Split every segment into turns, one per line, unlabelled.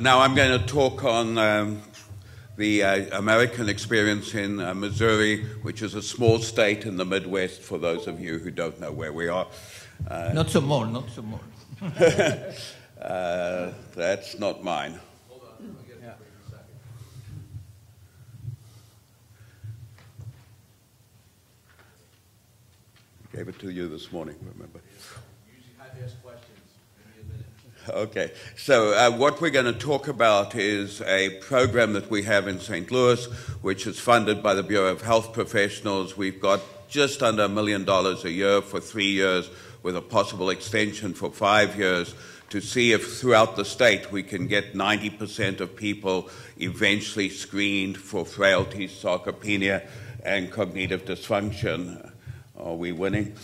now I'm going to talk on um, the uh, American experience in uh, Missouri, which is a small state in the Midwest, for those of you who don't know where we are.
Uh, not so small, not so small.
Uh, that's not mine. Gave it to you this morning, remember? Okay, so uh, what we're going to talk about is a program that we have in St. Louis, which is funded by the Bureau of Health Professionals. We've got just under a million dollars a year for three years, with a possible extension for five years, to see if throughout the state we can get 90% of people eventually screened for frailty, sarcopenia, and cognitive dysfunction. Are we winning?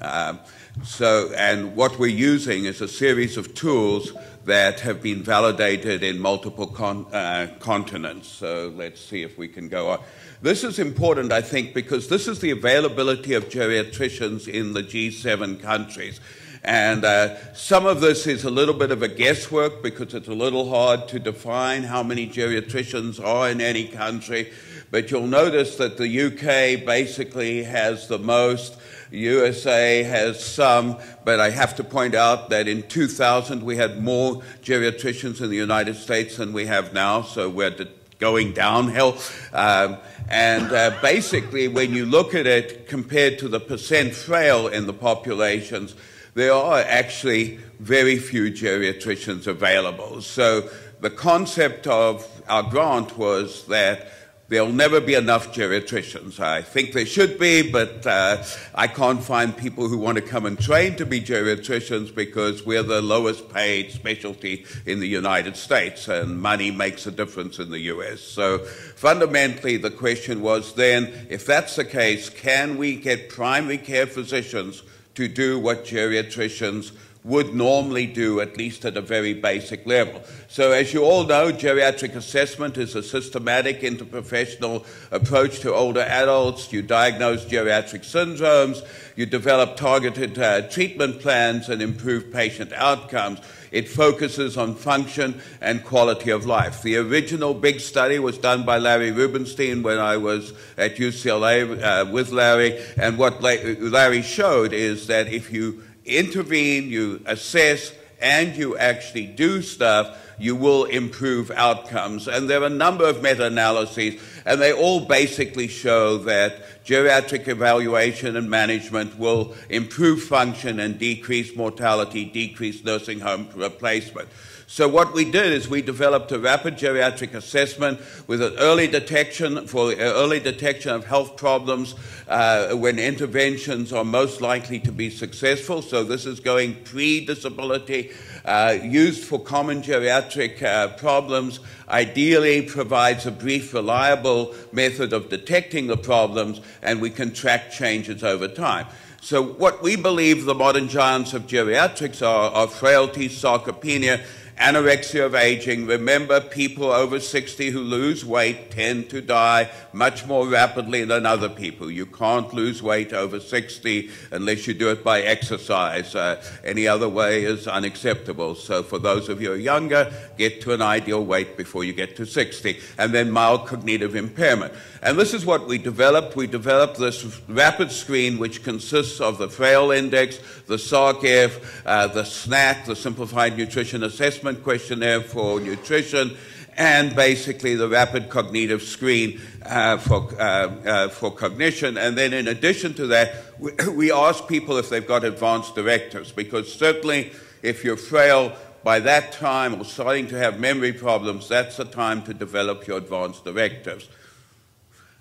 Um, so, and what we're using is a series of tools that have been validated in multiple con- uh, continents. So let's see if we can go on. This is important, I think, because this is the availability of geriatricians in the G7 countries. And uh, some of this is a little bit of a guesswork because it's a little hard to define how many geriatricians are in any country. But you'll notice that the UK basically has the most. USA has some, but I have to point out that in 2000 we had more geriatricians in the United States than we have now, so we're going downhill. Um, and uh, basically, when you look at it compared to the percent frail in the populations, there are actually very few geriatricians available. So the concept of our grant was that There'll never be enough geriatricians. I think there should be, but uh, I can't find people who want to come and train to be geriatricians because we're the lowest paid specialty in the United States, and money makes a difference in the US. So fundamentally, the question was then if that's the case, can we get primary care physicians to do what geriatricians would normally do, at least at a very basic level. So, as you all know, geriatric assessment is a systematic interprofessional approach to older adults. You diagnose geriatric syndromes, you develop targeted uh, treatment plans, and improve patient outcomes. It focuses on function and quality of life. The original big study was done by Larry Rubenstein when I was at UCLA uh, with Larry, and what Larry showed is that if you intervene, you assess, and you actually do stuff, you will improve outcomes. And there are a number of meta analyses, and they all basically show that geriatric evaluation and management will improve function and decrease mortality, decrease nursing home replacement. So what we did is we developed a rapid geriatric assessment with an early detection for uh, early detection of health problems uh, when interventions are most likely to be successful. So this is going pre-disability, uh, used for common geriatric uh, problems. Ideally, provides a brief, reliable method of detecting the problems, and we can track changes over time. So, what we believe the modern giants of geriatrics are, are frailty, sarcopenia, anorexia of aging. Remember, people over 60 who lose weight tend to die much more rapidly than other people. You can't lose weight over 60 unless you do it by exercise. Uh, any other way is unacceptable. So, for those of you who are younger, get to an ideal weight before you get to 60. And then mild cognitive impairment. And this is what we developed. We developed this rapid screen, which consists of the Frail Index, the SARC-F, uh, the SNAQ, the Simplified Nutrition Assessment Questionnaire for Nutrition, and basically the rapid cognitive screen uh, for, uh, uh, for cognition. And then, in addition to that, we, we ask people if they've got advanced directives, because certainly if you're frail by that time or starting to have memory problems, that's the time to develop your advanced directives.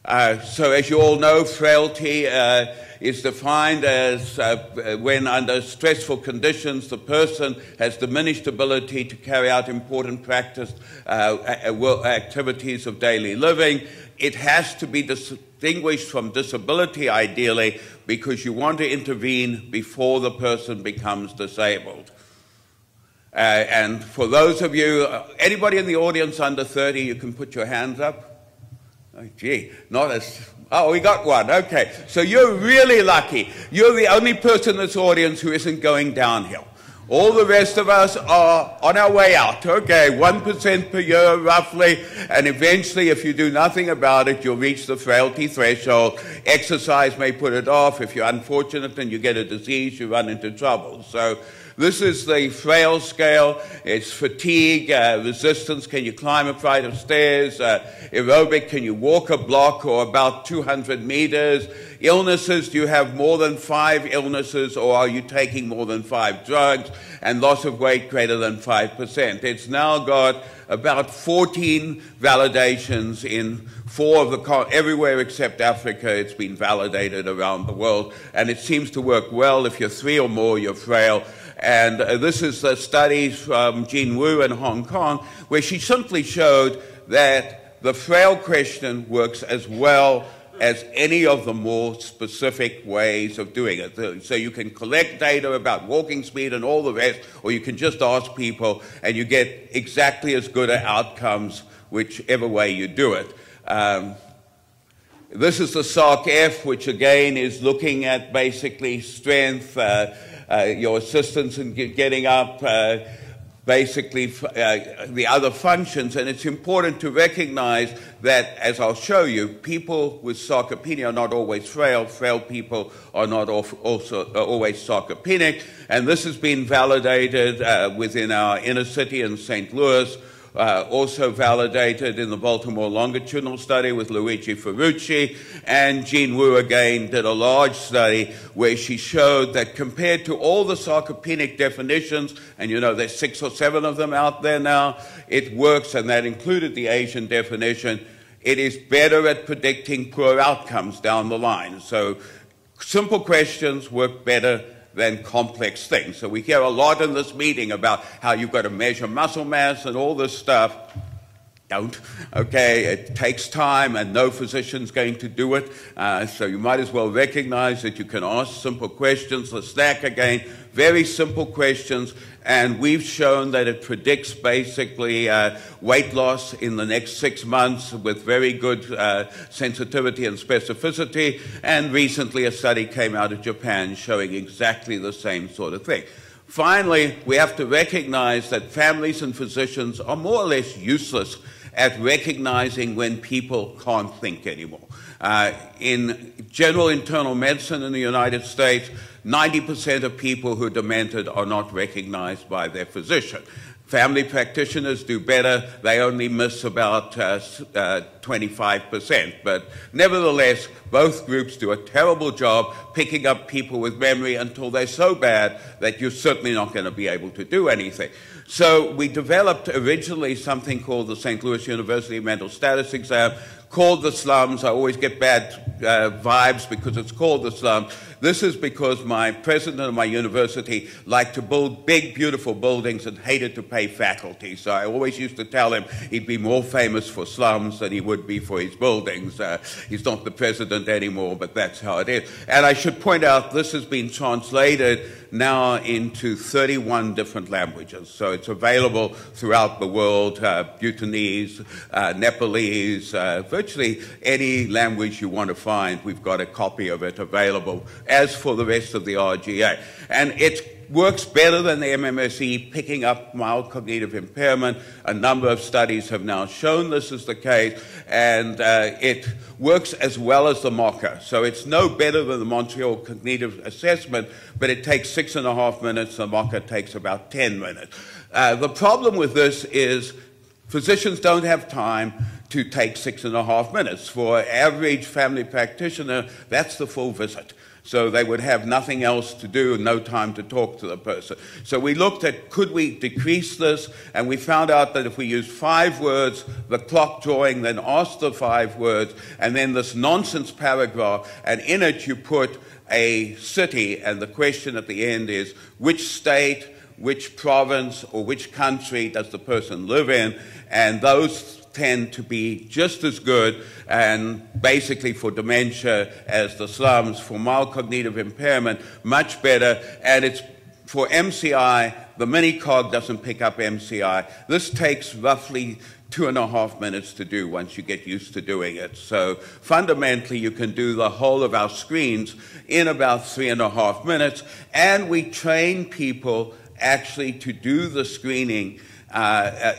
Uh, so, as you all know, frailty uh, is defined as uh, when, under stressful conditions, the person has diminished ability to carry out important practice uh, activities of daily living. It has to be distinguished from disability, ideally, because you want to intervene before the person becomes disabled. Uh, and for those of you, uh, anybody in the audience under 30, you can put your hands up. Oh, gee, not as. Oh, we got one. Okay. So you're really lucky. You're the only person in this audience who isn't going downhill. All the rest of us are on our way out. Okay, 1% per year roughly, and eventually, if you do nothing about it, you'll reach the frailty threshold. Exercise may put it off. If you're unfortunate and you get a disease, you run into trouble. So, this is the frail scale. It's fatigue, uh, resistance. Can you climb a flight of stairs? Uh, aerobic. Can you walk a block or about 200 meters? Illnesses. Do you have more than five illnesses or are you taking more than five drugs? And loss of weight greater than 5%. It's now got about 14 validations in four of the everywhere except Africa. It's been validated around the world, and it seems to work well. If you're three or more, you're frail. And uh, this is a study from Jean Woo in Hong Kong, where she simply showed that the frail question works as well as any of the more specific ways of doing it. So you can collect data about walking speed and all the rest, or you can just ask people and you get exactly as good outcomes whichever way you do it. Um, this is the SARC-F, which again is looking at basically strength, uh, uh, your assistance in getting up, uh, basically uh, the other functions. And it's important to recognize that, as I'll show you, people with sarcopenia are not always frail. Frail people are not also always sarcopenic. And this has been validated uh, within our inner city in St. Louis uh, also validated in the Baltimore longitudinal study with Luigi Ferrucci, and Jean Woo again did a large study where she showed that compared to all the sarcopenic definitions, and you know there's six or seven of them out there now, it works, and that included the Asian definition. It is better at predicting poor outcomes down the line. So simple questions work better than complex things. So we hear a lot in this meeting about how you've got to measure muscle mass and all this stuff. Don't. Okay, it takes time, and no physician's going to do it. Uh, so you might as well recognize that you can ask simple questions. The SNAQ again, very simple questions, and we've shown that it predicts basically uh, weight loss in the next six months with very good uh, sensitivity and specificity. And recently, a study came out of Japan showing exactly the same sort of thing. Finally, we have to recognize that families and physicians are more or less useless at recognizing when people can't think anymore. Uh, in general internal medicine in the United States, 90% of people who are demented are not recognized by their physician. Family practitioners do better. They only miss about uh, uh, 25%. But nevertheless, both groups do a terrible job picking up people with memory until they're so bad that you're certainly not going to be able to do anything. So we developed originally something called the St. Louis University Mental Status Exam, called the slums. I always get bad uh, vibes because it's called the slums. This is because my president of my university liked to build big, beautiful buildings and hated to pay faculty. So I always used to tell him he'd be more famous for slums than he would be for his buildings. Uh, he's not the president anymore, but that's how it is. And I should point out this has been translated now into 31 different languages. So it's available throughout the world uh, Bhutanese, uh, Nepalese, uh, virtually any language you want to find, we've got a copy of it available as for the rest of the RGA. And it works better than the MMSE, picking up mild cognitive impairment. A number of studies have now shown this is the case, and uh, it works as well as the MoCA. So it's no better than the Montreal Cognitive Assessment, but it takes six and a half minutes. The MoCA takes about 10 minutes. Uh, the problem with this is physicians don't have time to take six and a half minutes. For average family practitioner, that's the full visit. So they would have nothing else to do and no time to talk to the person. So we looked at could we decrease this, and we found out that if we use five words, the clock drawing, then ask the five words, and then this nonsense paragraph, and in it you put a city, and the question at the end is which state, which province, or which country does the person live in, and those tend to be just as good and basically for dementia as the slums, for mild cognitive impairment, much better. And it's for MCI, the mini cog doesn't pick up MCI. This takes roughly two and a half minutes to do once you get used to doing it. So fundamentally, you can do the whole of our screens in about three and a half minutes. And we train people actually to do the screening uh,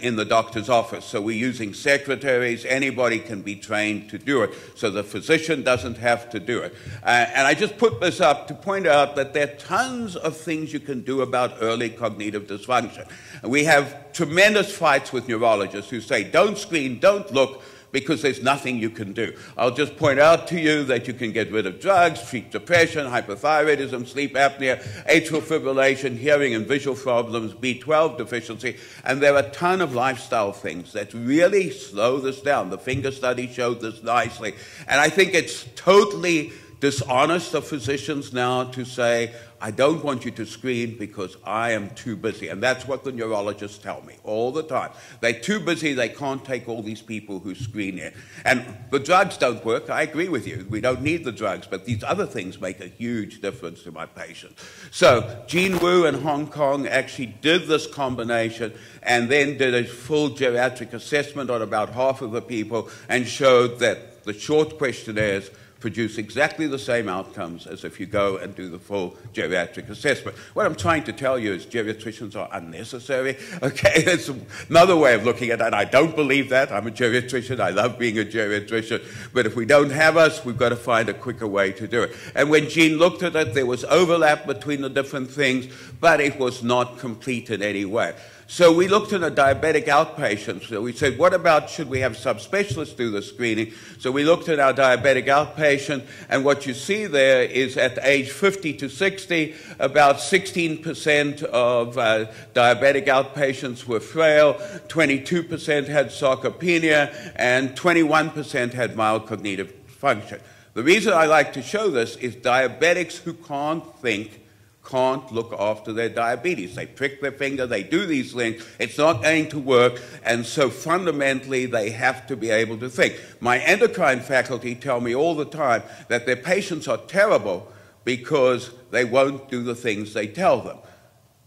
in the doctor's office. So we're using secretaries. Anybody can be trained to do it. So the physician doesn't have to do it. Uh, and I just put this up to point out that there are tons of things you can do about early cognitive dysfunction. We have tremendous fights with neurologists who say, don't screen, don't look because there's nothing you can do. I'll just point out to you that you can get rid of drugs, treat depression, hypothyroidism, sleep apnea, atrial fibrillation, hearing and visual problems, B12 deficiency, and there are a ton of lifestyle things that really slow this down. The finger study showed this nicely. And I think it's totally dishonest of physicians now to say, I don't want you to screen because I am too busy. And that's what the neurologists tell me all the time. They're too busy, they can't take all these people who screen in. And the drugs don't work. I agree with you. We don't need the drugs, but these other things make a huge difference to my patients. So Jean Woo in Hong Kong actually did this combination and then did a full geriatric assessment on about half of the people and showed that the short questionnaires produce exactly the same outcomes as if you go and do the full geriatric assessment. What I'm trying to tell you is geriatricians are unnecessary. Okay, that's another way of looking at it. I don't believe that. I'm a geriatrician. I love being a geriatrician. But if we don't have us, we've got to find a quicker way to do it. And when Jean looked at it, there was overlap between the different things, but it was not complete in any way. So we looked at a diabetic outpatient. So we said, what about should we have subspecialists do the screening? So we looked at our diabetic outpatient, and what you see there is at age 50 to 60, about 16% of uh, diabetic outpatients were frail, 22% had sarcopenia, and 21% had mild cognitive function. The reason I like to show this is diabetics who can't think can't look after their diabetes. They prick their finger, they do these things, it's not going to work, and so fundamentally they have to be able to think. My endocrine faculty tell me all the time that their patients are terrible because they won't do the things they tell them.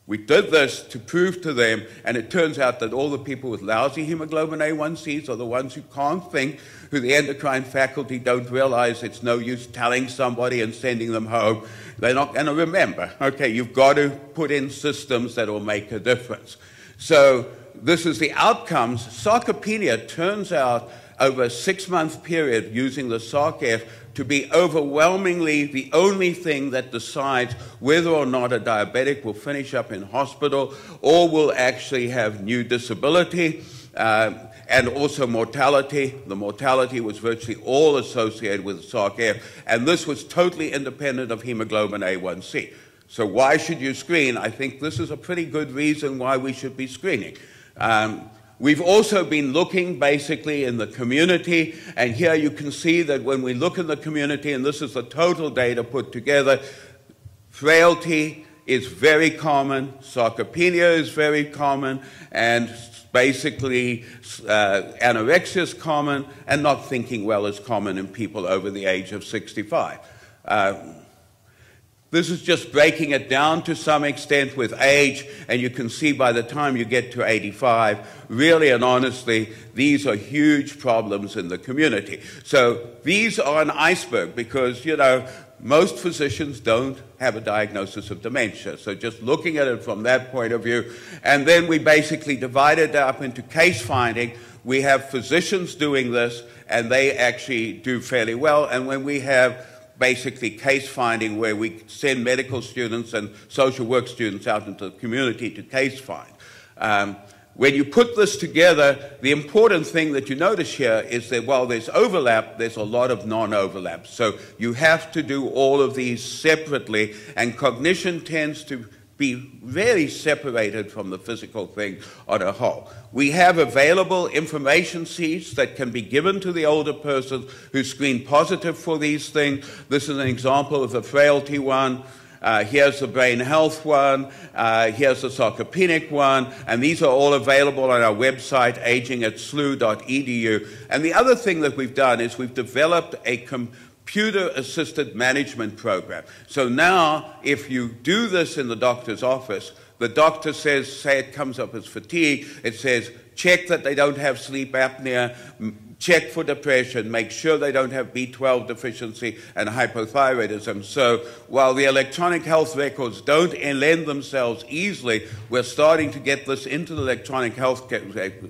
We did this to prove to them, and it turns out that all the people with lousy hemoglobin A1Cs are the ones who can't think, who the endocrine faculty don't realize it's no use telling somebody and sending them home. They're not going to remember. Okay, you've got to put in systems that will make a difference. So, this is the outcomes. Sarcopenia turns out over a six month period using the SARC-F to be overwhelmingly the only thing that decides whether or not a diabetic will finish up in hospital or will actually have new disability. Uh, and also mortality. The mortality was virtually all associated with SARC-F, and this was totally independent of hemoglobin A1C. So why should you screen? I think this is a pretty good reason why we should be screening. Um, We've also been looking basically in the community, and here you can see that when we look in the community, and this is the total data put together, frailty is very common, sarcopenia is very common, and basically uh, anorexia is common, and not thinking well is common in people over the age of 65. Uh, this is just breaking it down to some extent with age, and you can see by the time you get to 85, really and honestly, these are huge problems in the community. So these are an iceberg because, you know, most physicians don't have a diagnosis of dementia. So just looking at it from that point of view, and then we basically divide it up into case finding. We have physicians doing this, and they actually do fairly well. And when we have basically case finding where we send medical students and social work students out into the community to case find. Um, when you put this together, the important thing that you notice here is that while there's overlap, there's a lot of non overlap. So you have to do all of these separately, and cognition tends to be very separated from the physical thing on a whole. We have available information sheets that can be given to the older persons who screen positive for these things. This is an example of a frailty one. Uh, here's the brain health one. Uh, here's the sarcopenic one. And these are all available on our website, agingatslu.edu. And the other thing that we've done is we've developed a computer assisted management program. So now, if you do this in the doctor's office, the doctor says, say it comes up as fatigue, it says, check that they don't have sleep apnea, check for depression, make sure they don't have B12 deficiency and hypothyroidism. So while the electronic health records don't lend themselves easily, we're starting to get this into the electronic health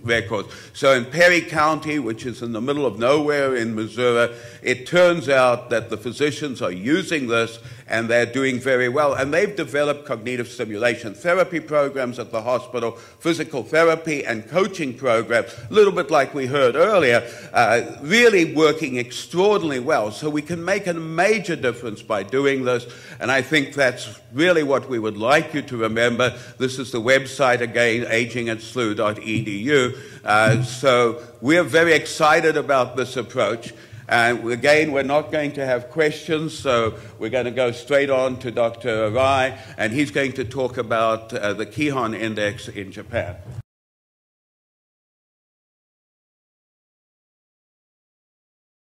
records. So in Perry County, which is in the middle of nowhere in Missouri, it turns out that the physicians are using this and they're doing very well. And they've developed cognitive stimulation therapy programs at the hospital, physical therapy and coaching programs, a little bit like we heard earlier, uh, really working extraordinarily well. So we can make a major difference by doing this. And I think that's really what we would like you to remember. This is the website again, agingatslu.edu. Uh, so we're very excited about this approach. And again, we're not going to have questions, so we're going to go straight on to Dr. Arai, and he's going to talk about uh, the Kihon Index in Japan.